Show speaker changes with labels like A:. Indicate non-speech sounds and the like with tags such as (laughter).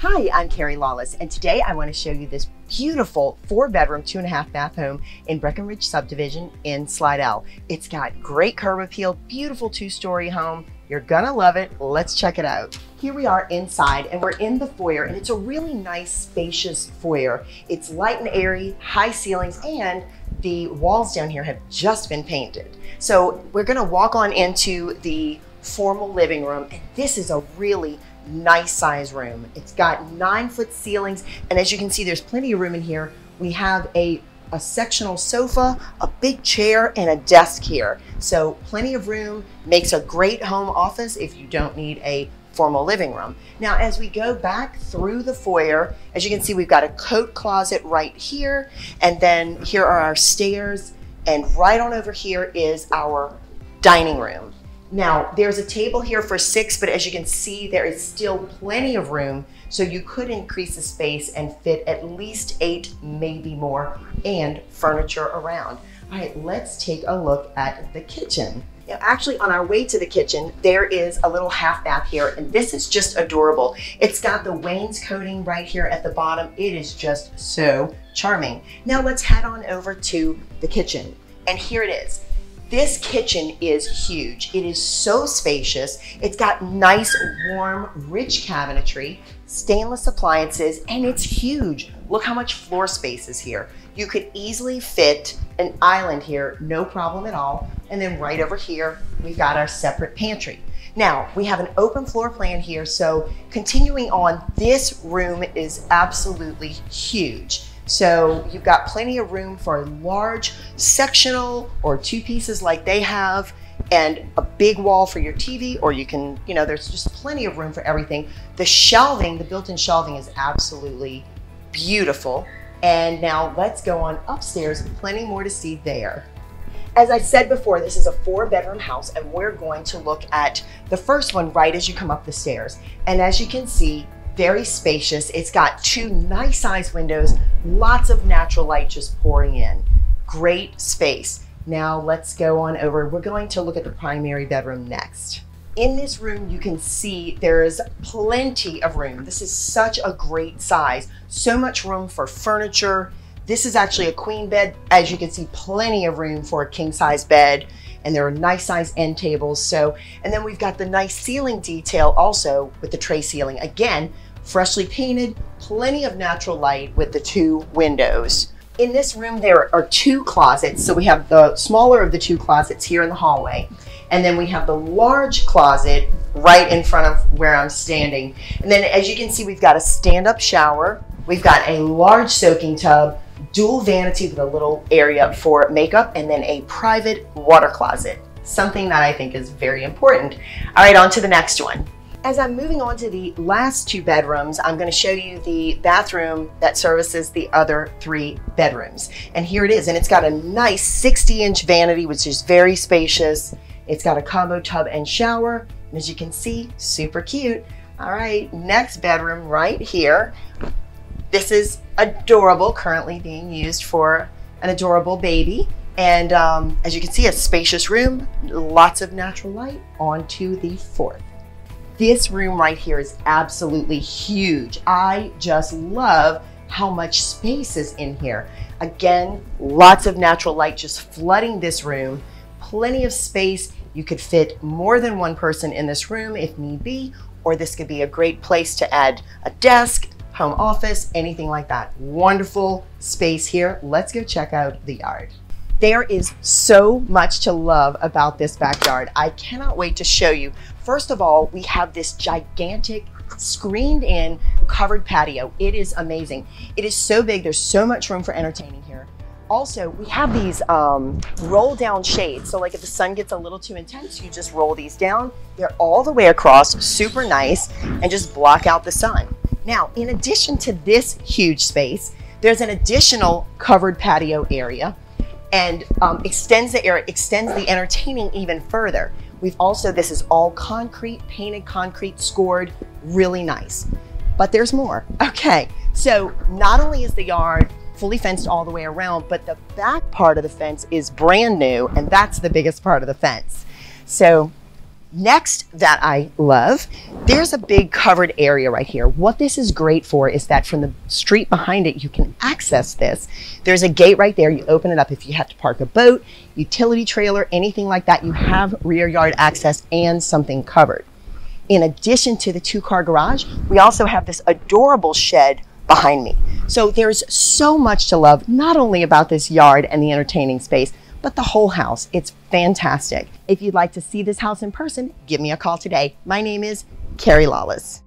A: Hi, I'm Kerri Lawless, and today I want to show you this beautiful four bedroom, two and a half bath home in Breckenridge subdivision in Slidell. It's got great curb appeal, beautiful two story home. You're gonna love it. Let's check it out. Here we are inside and we're in the foyer and it's a really nice spacious foyer. It's light and airy, high ceilings, and the walls down here have just been painted. So we're gonna walk on into the formal living room and this is a really nice size room. It's got nine foot ceilings. And as you can see, there's plenty of room in here. We have a, a sectional sofa, a big chair, and a desk here. So plenty of room, makes a great home office if you don't need a formal living room. Now, as we go back through the foyer, as you can see, we've got a coat closet right here. And then here are our stairs. And right on over here is our dining room. Now, there's a table here for six, but as you can see, there is still plenty of room. So you could increase the space and fit at least eight, maybe more, and furniture around. All right, let's take a look at the kitchen. Now, actually, on our way to the kitchen, there is a little half bath here, and this is just adorable. It's got the wainscoting right here at the bottom. It is just so charming. Now, let's head on over to the kitchen. And here it is. This kitchen is huge. It is so spacious. It's got nice, warm, rich cabinetry, stainless appliances, and it's huge. Look how much floor space is here. You could easily fit an island here, no problem at all. And then right over here, we've got our separate pantry. Now, we have an open floor plan here, so continuing on, this room is absolutely huge. So you've got plenty of room for a large sectional or two pieces like they have and a big wall for your TV, or you can, you know, there's just plenty of room for everything. The shelving, the built-in shelving is absolutely beautiful. And now let's go on upstairs, plenty more to see there. As I said before, this is a four bedroom house and we're going to look at the first one right as you come up the stairs. And as you can see, very spacious. It's got two nice size windows, lots of natural light just pouring in. Great space. Now let's go on over. We're going to look at the primary bedroom next. In this room, you can see there is plenty of room. This is such a great size. So much room for furniture. This is actually a queen bed. As you can see, plenty of room for a king size bed and there are nice size end tables. So, and then we've got the nice ceiling detail also with the tray ceiling. Again, freshly painted, plenty of natural light with the two windows. In this room, there are two closets. So we have the smaller of the two closets here in the hallway. And then we have the large closet right in front of where I'm standing. And then as you can see, we've got a stand-up shower. We've got a large soaking tub, dual vanity with a little area for makeup, and then a private water closet. Something that I think is very important. All right, on to the next one. As I'm moving on to the last two bedrooms, I'm going to show you the bathroom that services the other three bedrooms. And here it is. And it's got a nice 60 inch vanity, which is very spacious. It's got a combo tub and shower. And as you can see, super cute. All right, next bedroom right here. This is adorable, currently being used for an adorable baby. And um, as you can see, a spacious room, lots of natural light onto the fourth. This room right here is absolutely huge. I just love how much space is in here. Again, lots of natural light just flooding this room, plenty of space. You could fit more than one person in this room if need be, or this could be a great place to add a desk, home office, anything like that. Wonderful space here. Let's go check out the yard. There is so much to love about this backyard. I cannot wait to show you. First of all, we have this gigantic screened in covered patio. It is amazing. It is so big. There's so much room for entertaining here. Also, we have these um, roll down shades. So like if the sun gets a little too intense, you just roll these down. They're all the way across, super nice, and just block out the sun. Now, in addition to this huge space, there's an additional covered patio area and um, extends the area, extends the entertaining even further. We've also, this is all concrete, painted concrete, scored, really nice. But there's more. (laughs) Okay, so not only is the yard fully fenced all the way around, but the back part of the fence is brand new, and that's the biggest part of the fence. So Next that I love, there's a big covered area right here. What this is great for is that from the street behind it, you can access this. There's a gate right there. You open it up if you have to park a boat, utility trailer, anything like that. You have rear yard access and something covered. In addition to the two car garage, we also have this adorable shed behind me. So there's so much to love, not only about this yard and the entertaining space, but the whole house. It's fantastic. If you'd like to see this house in person, give me a call today. My name is Kerri Lawless.